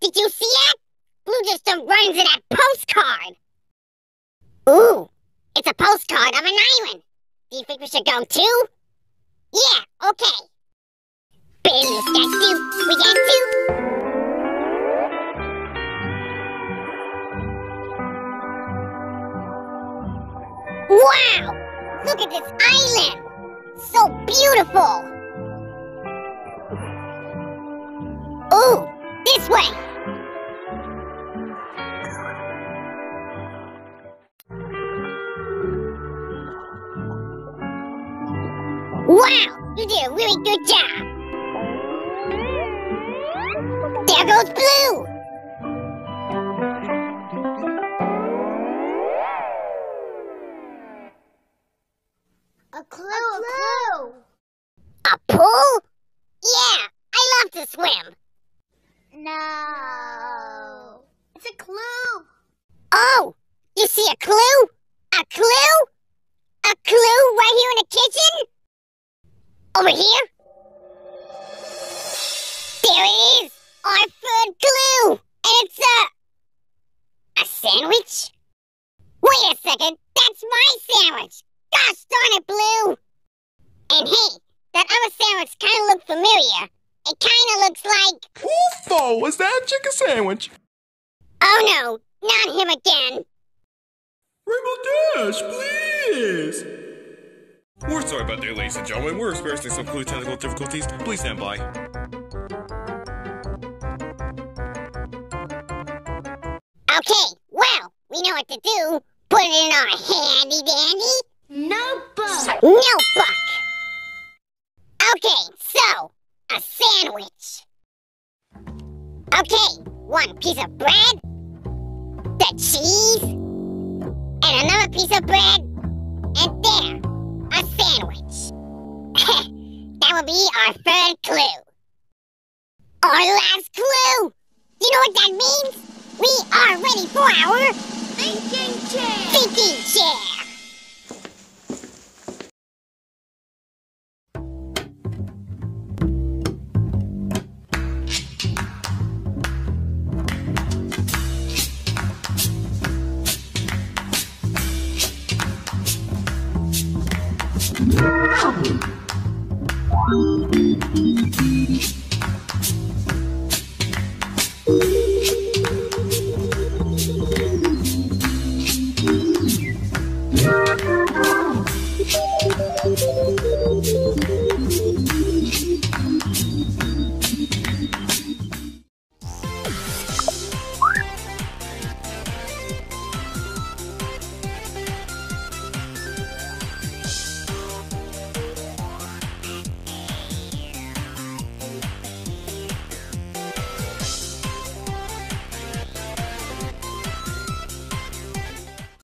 Did you see that? Blue just runs at that postcard. Ooh, it's a postcard of an island. Do you think we should go too? Yeah, okay. Gets to, we get to. Wow! Look at this island! So beautiful! Ooh, this way! Wow, you did a really good job! There goes Blue! A clue, a clue. A pool? Yeah, I love to swim. No. It's a clue. Oh, you see a clue? A clue? A clue right here in the kitchen? Over here? There it is! Our third clue! And it's a... a sandwich? Wait a second, that's my sandwich! Gosh darn it, Blue! And hey, that other sandwich kinda looked familiar. It kinda looks like... Woofo, is that chicken sandwich? Oh no, not him again! Rainbow Dash, please! We're sorry about that, ladies and gentlemen. We're experiencing some clue technical difficulties. Please stand by. Okay, well, we know what to do. Put it in our handy dandy Notebook. notebook. Okay, so, a sandwich. Okay, one piece of bread, the cheese, and another piece of bread, will be our third clue. Our last clue! You know what that means? We are ready for our thinking chair! Thinking chair! Ow! Thank you.